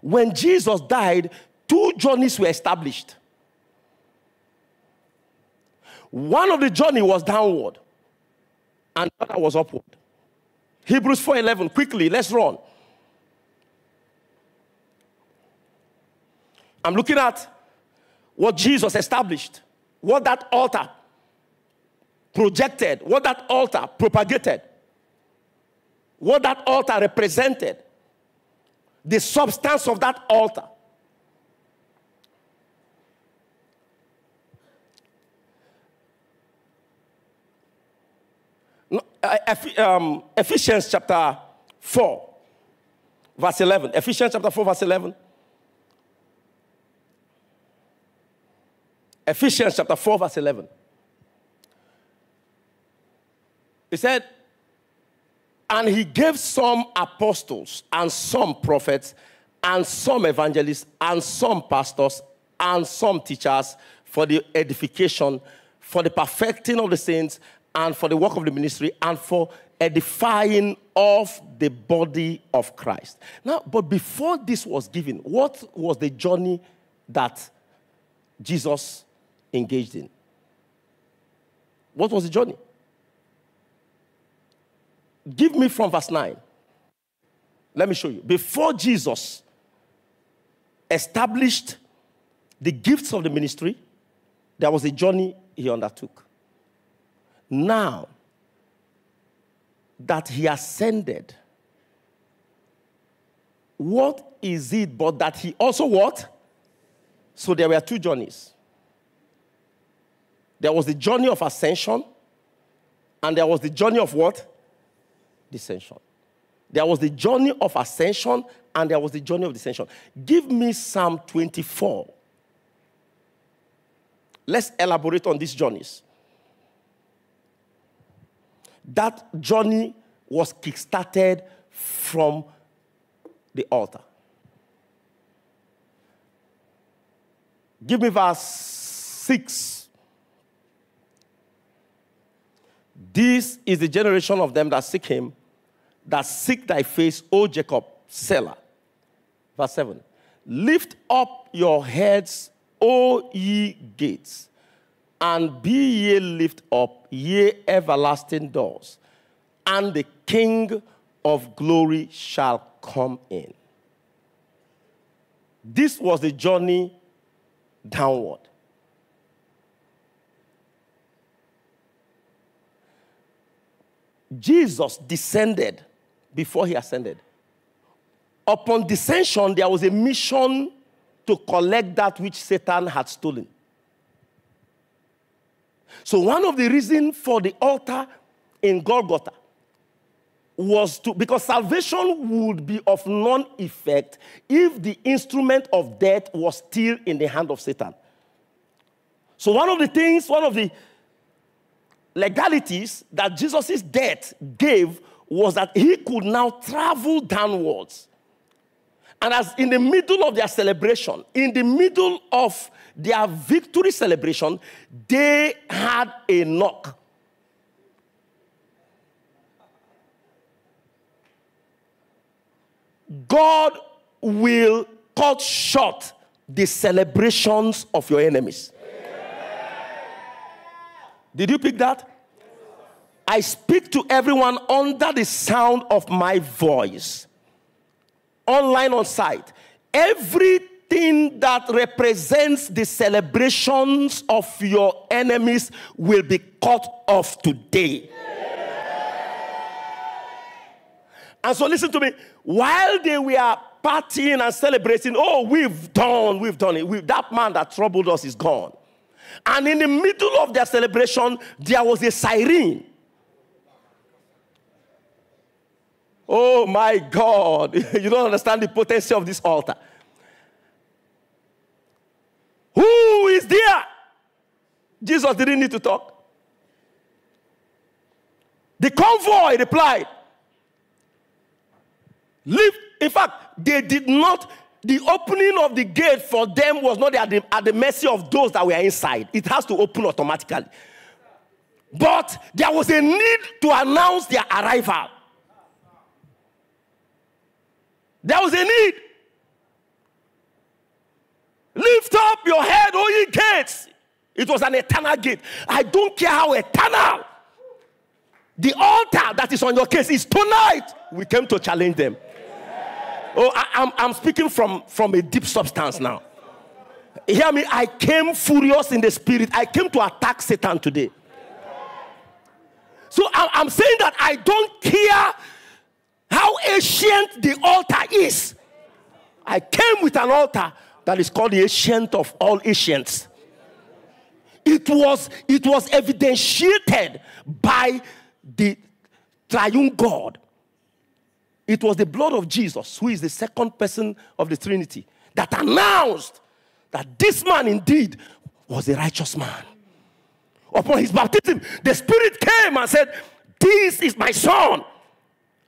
when Jesus died, two journeys were established. One of the journey was downward, and the other was upward. Hebrews 4:11. Quickly, let's run. I'm looking at what Jesus established, what that altar projected, what that altar propagated, what that altar represented, the substance of that altar. Uh, um, Ephesians chapter 4, verse 11. Ephesians chapter 4, verse 11. Ephesians chapter 4, verse 11. He said, And he gave some apostles, and some prophets, and some evangelists, and some pastors, and some teachers for the edification, for the perfecting of the saints, and for the work of the ministry, and for edifying of the body of Christ. Now, but before this was given, what was the journey that Jesus engaged in? What was the journey? Give me from verse 9. Let me show you. Before Jesus established the gifts of the ministry, there was a journey he undertook. Now that he ascended, what is it but that he also what? So there were two journeys. There was the journey of ascension, and there was the journey of what? Descension. There was the journey of ascension, and there was the journey of descension. Give me Psalm 24. Let's elaborate on these journeys. That journey was kickstarted from the altar. Give me verse 6. This is the generation of them that seek him, that seek thy face, O Jacob, Selah. Verse 7. Lift up your heads, O ye gates, and be ye lift up, ye everlasting doors, and the King of glory shall come in. This was the journey downward. Jesus descended before he ascended. Upon descension, there was a mission to collect that which Satan had stolen. So, one of the reasons for the altar in Golgotha was to, because salvation would be of non effect if the instrument of death was still in the hand of Satan. So, one of the things, one of the legalities that Jesus' death gave was that he could now travel downwards. And as in the middle of their celebration, in the middle of their victory celebration, they had a knock. God will cut short the celebrations of your enemies. Did you pick that? I speak to everyone under the sound of my voice, online on site. Everything that represents the celebrations of your enemies will be cut off today. And so, listen to me. While they were partying and celebrating, oh, we've done, we've done it. we that man that troubled us is gone. And in the middle of their celebration, there was a siren. Oh my God. you don't understand the potency of this altar. Who is there? Jesus didn't need to talk. The convoy replied, Leave. In fact, they did not the opening of the gate for them was not at the, at the mercy of those that were inside. It has to open automatically. But there was a need to announce their arrival. There was a need. Lift up your head, O ye gates. It was an eternal gate. I don't care how eternal. The altar that is on your case is tonight. We came to challenge them. Oh, I, am I'm, I'm speaking from, from a deep substance now. Hear me, I came furious in the spirit. I came to attack Satan today. So I'm saying that I don't care how ancient the altar is. I came with an altar that is called the ancient of all ancients. It was, it was evidentiated by the triune God. It was the blood of Jesus, who is the second person of the Trinity, that announced that this man indeed was a righteous man. Upon his baptism, the Spirit came and said, This is my son.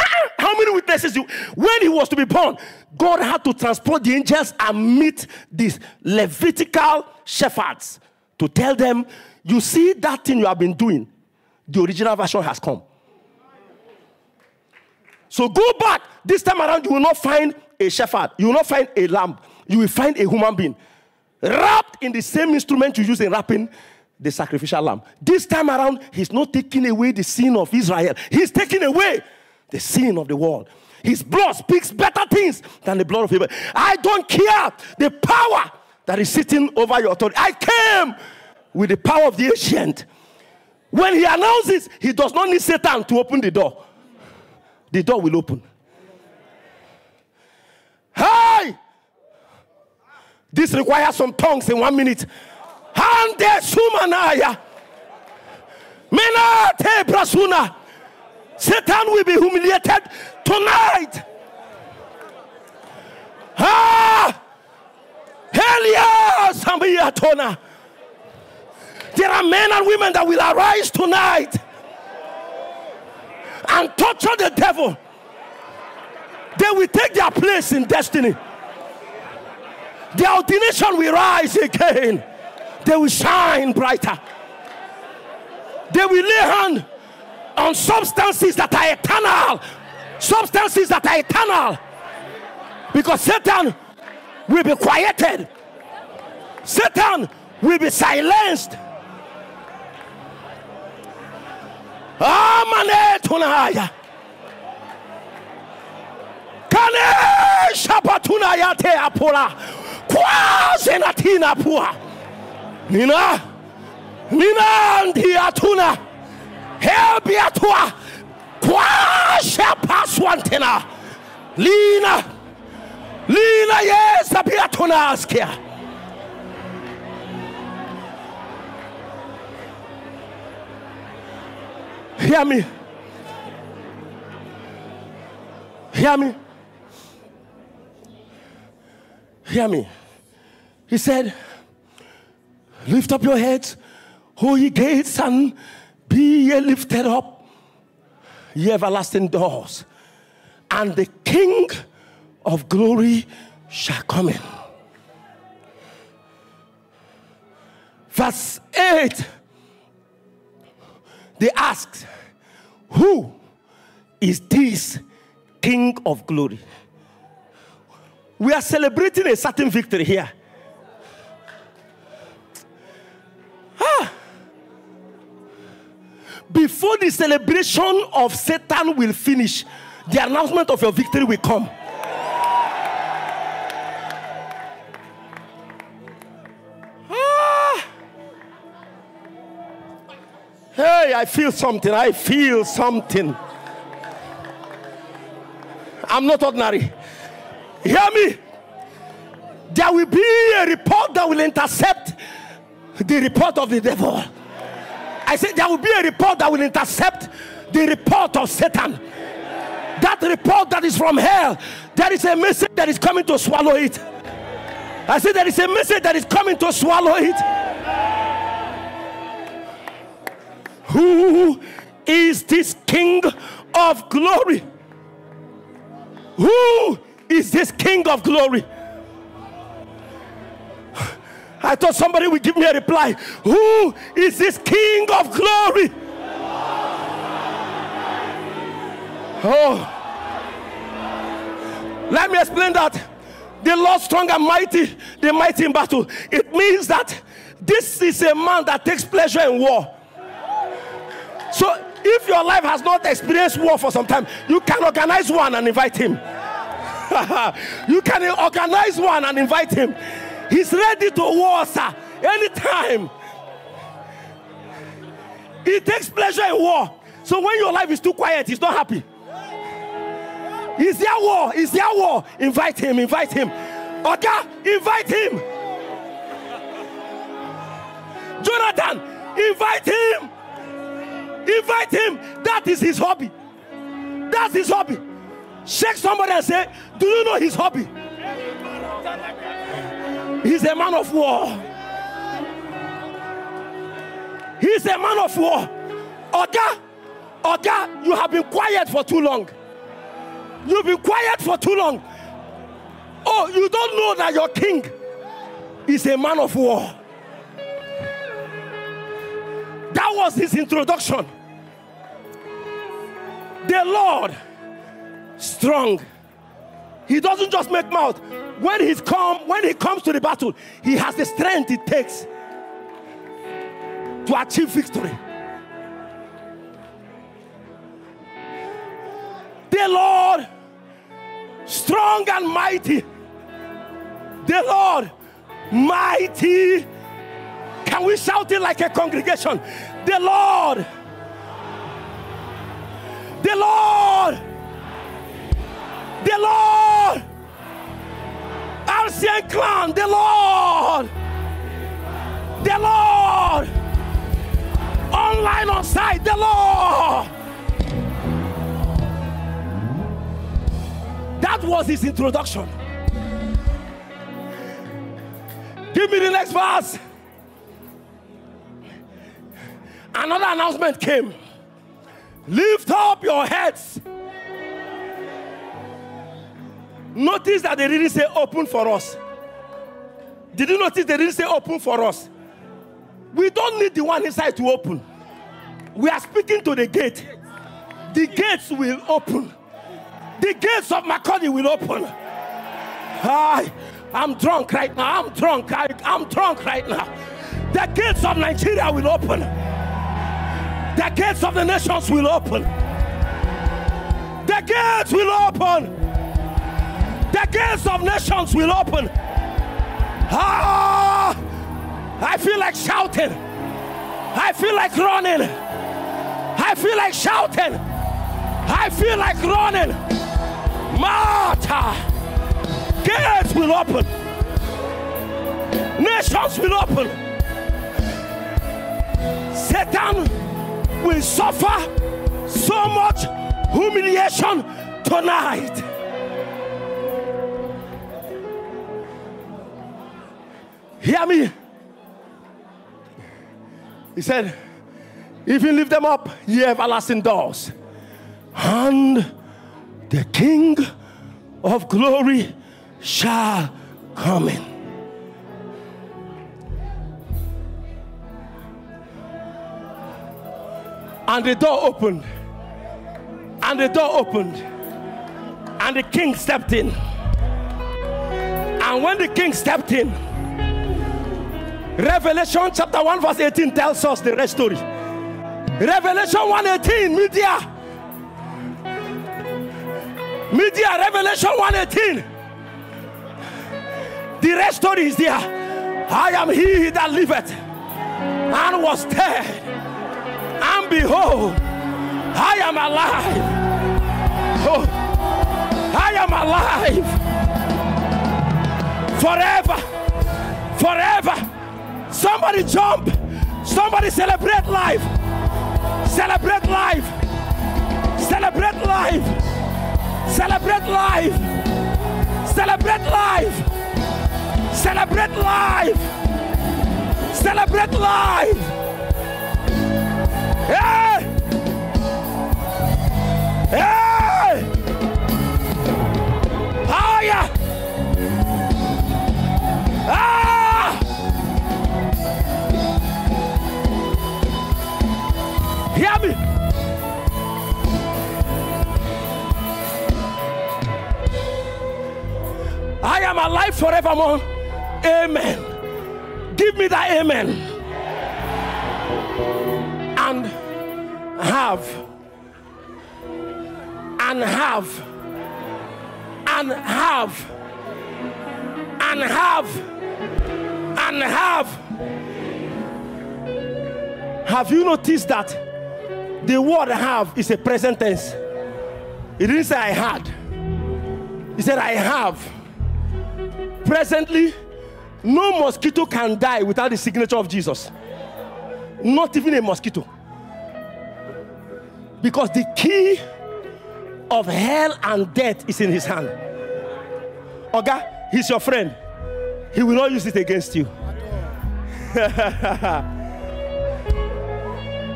Ah, how many witnesses? You, when he was to be born, God had to transport the angels and meet these Levitical shepherds to tell them, You see that thing you have been doing, the original version has come. So go back. This time around, you will not find a shepherd, you will not find a lamb, you will find a human being wrapped in the same instrument you use in wrapping the sacrificial lamb. This time around, he's not taking away the sin of Israel, he's taking away the sin of the world. His blood speaks better things than the blood of Abel. I don't care the power that is sitting over your authority. I came with the power of the ancient. When he announces, he does not need Satan to open the door. The door will open. Hey! This requires some tongues in one minute. Hande sumanaya. Menate brasuna. Satan will be humiliated tonight. Ah! Samiyatona. There are men and women that will arise tonight and torture the devil. They will take their place in destiny. Their ordination will rise again. They will shine brighter. They will lay hand on substances that are eternal. Substances that are eternal. Because Satan will be quieted. Satan will be silenced. Amane tunaya. Kane shapatuna yate apura. Kwa zenatina pua. Nina. Nina ndiatuna. Helbiatua. Kwa shapaswantena. Lina. Lina yes abiatuna Hear me. Hear me. Hear me. He said, Lift up your heads, O ye gates, and be ye lifted up, ye everlasting doors, and the King of glory shall come in. Verse 8 they asked, Who is this King of glory? We are celebrating a certain victory here. Ah. Before the celebration of Satan will finish, the announcement of your victory will come. I feel something. I feel something. I'm not ordinary. Hear me. There will be a report that will intercept the report of the devil. I said there will be a report that will intercept the report of Satan. That report that is from hell, there is a message that is coming to swallow it. I said there is a message that is coming to swallow it. Who is this King of glory? Who is this King of glory? I thought somebody would give me a reply. Who is this King of glory? Oh, let me explain that. The Lord strong and mighty, the mighty in battle. It means that This is a man that takes pleasure in war. So if your life has not experienced war for some time, you can organize one and invite him. you can organize one and invite him. He's ready to war, sir, anytime. He takes pleasure in war. So when your life is too quiet, he's not happy. Is there war? Is there war? Invite him, invite him. Okay, invite him. Jonathan, invite him. Invite him. That is his hobby. That's his hobby. Shake somebody and say, Do you know his hobby? He's a man of war. He's a man of war. Oga, Oga, you have been quiet for too long. You've been quiet for too long. Oh, you don't know that your king is a man of war. That was his introduction. The Lord, strong. He doesn't just make mouth. When he's come, when he comes to the battle, he has the strength it takes to achieve victory. The Lord, strong and mighty. The Lord, mighty. Can we shout it like a congregation? The Lord, the Lord, the Lord, Ancient Clan, the Lord, the Lord, online on site, the Lord. That was his introduction. Give me the next verse. Another announcement came. Lift up your heads. Notice that they didn't say open for us. Did you notice they didn't say open for us? We don't need the one inside to open. We are speaking to the gate. The gates will open. The gates of Macaulay will open. I, I'm drunk right now. I'm drunk. I, I'm drunk right now. The gates of Nigeria will open. The gates of the nations will open. The gates will open. The gates of nations will open. Ah, I feel like shouting. I feel like running. I feel like shouting. I feel like running. Martha, gates will open. Nations will open. Satan will suffer so much humiliation tonight. Hear me. He said, If you lift them up, ye everlasting doors, and the King of glory shall come in. And the door opened. And the door opened. And the king stepped in. And when the king stepped in, Revelation chapter 1, verse 18 tells us the rest story. Revelation 118, media. Media, Revelation 118. The rest story is there. I am he that liveth and was dead. And behold, I am alive. Oh, I am alive. Forever. Forever. Somebody jump. Somebody celebrate life. Celebrate life. Celebrate life. Celebrate life. Celebrate life. Celebrate life. Celebrate life. Hey! Hey! Higher! Ah! Hear me. I am alive forevermore. Amen. give me that amen. Have, and have, and have, and have, and have. Have you noticed that the word have is a present tense? He didn't say I had. He said I have. Presently, no mosquito can die without the signature of Jesus. Not even a mosquito. Because the key of hell and death is in his hand. Oga, he's your friend. He will not use it against you.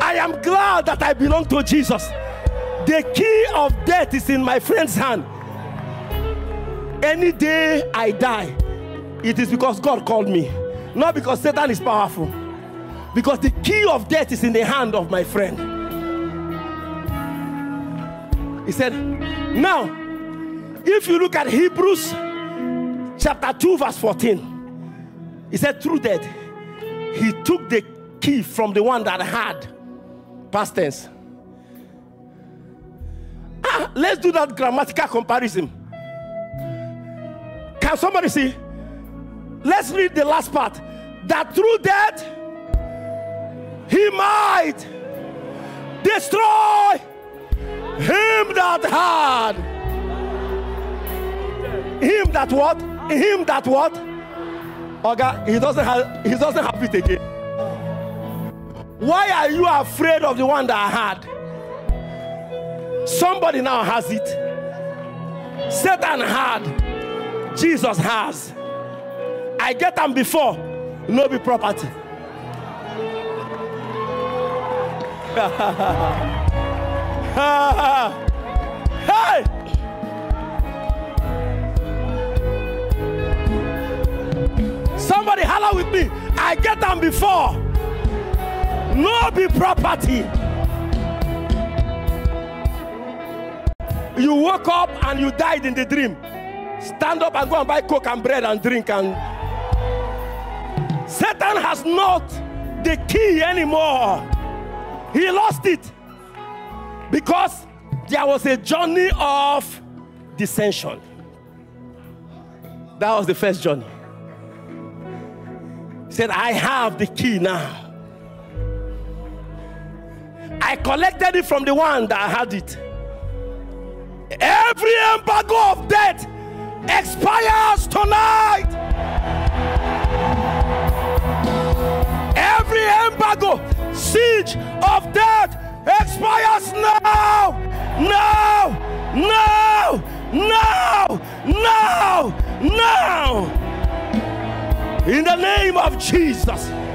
I am glad that I belong to Jesus. The key of death is in my friend's hand. Any day I die, it is because God called me, not because Satan is powerful. Because the key of death is in the hand of my friend. He said, Now, if you look at Hebrews chapter 2, verse 14, he said, Through death, he took the key from the one that had past tense. Ah, let's do that grammatical comparison. Can somebody see? Let's read the last part. That through death, he might destroy that had. Him that what? Him that what? Okay, he doesn't have he doesn't have it again. Why are you afraid of the one that I had? Somebody now has it. Satan had. Jesus has. I get them before. No be property. hey! Somebody holler with me. I get them before. No be property. You woke up and you died in the dream. Stand up and go and buy coke and bread and drink and Satan has not the key anymore. He lost it because there was a journey of descension. That was the first journey. He said, I have the key now. I collected it from the one that had it. Every embargo of death expires tonight. Every embargo, siege of death expires now. Now, now, now, now, now. In the name of Jesus.